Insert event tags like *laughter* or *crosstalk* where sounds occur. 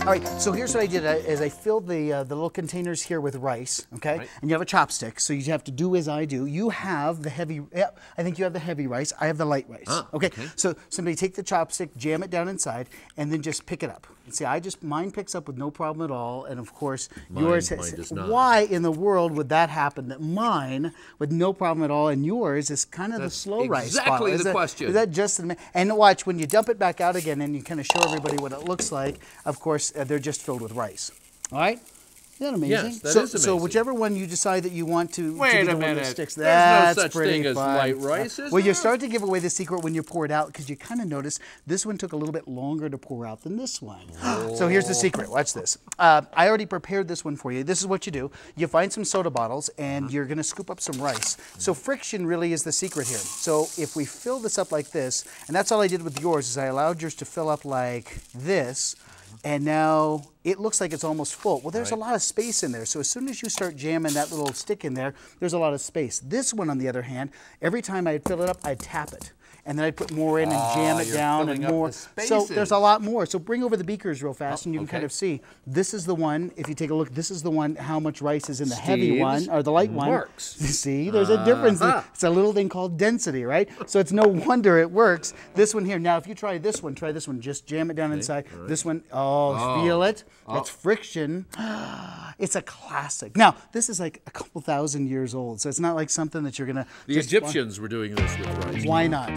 All right, so here's what I did. I, is I filled the uh, the little containers here with rice, okay? Right. And you have a chopstick, so you have to do as I do. You have the heavy, yeah, I think you have the heavy rice. I have the light rice. Ah, okay? okay. So somebody take the chopstick, jam it down inside, and then just pick it up. See, I just mine picks up with no problem at all, and of course Mine- yours. mine does not. Why in the world would that happen? That mine with no problem at all, and yours is kind of the That's slow rice. exactly spot. Is the that- question. Is that just the, and watch when you dump it back out again and you kind of show everybody what it looks like. Of course, uh, they're just filled with rice. All right. Isn't that amazing? Yes, that so, is So whichever one you decide that you want to, to Wait be a the one that minute. sticks, There's no that's such pretty thing as light rice, is well, you there? start to give away the secret when you pour it out because you kind of notice this one took a little bit longer to pour out than this one. so here's the secret. Watch this. Uh, I already prepared this one for you. This is what you do. You find some soda bottles and Uh-huh. you're going to scoop up some rice. So friction really is the secret here. So if we fill this up like this, and that's all I did with yours is I allowed yours to fill up like this. And now it looks like it's almost full. Well, there's a lot of space in there. So as soon as you start jamming that little stick in there, there's a lot of space. This one, on the other hand, every time I'd fill it up, I'd tap it. And then I'd put more in and jam Ah, it down and more. the So there's a lot more. So bring over the beakers real fast and you can kind of see. This is the one, if you take a look, this is the one, how much rice is in the heavy one or the light one. works. *laughs* See, there's a difference. Uh-huh. It's a little thing called density, right? So it's no wonder it works. This one here. Now, if you try this one, try this one. Just jam it down inside. This one, oh, feel it? That's friction. It's a classic. Now, this is like a couple thousand years old, so it's not like something that you're gonna. The just- Egyptians were doing this with rice. Why not?